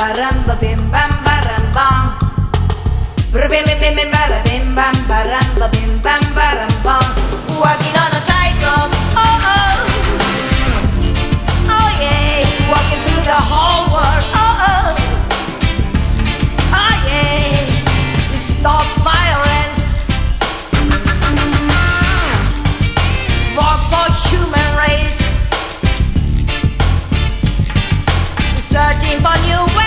baram ba bim bam baram bam. Br bim bim bim bim bara bim bam baram ba bim bam baram bam. Walking on a tightrope, oh oh, oh yeah. Walking through the whole world, oh oh, oh yeah. This stop violence. Walk for human race. searching for new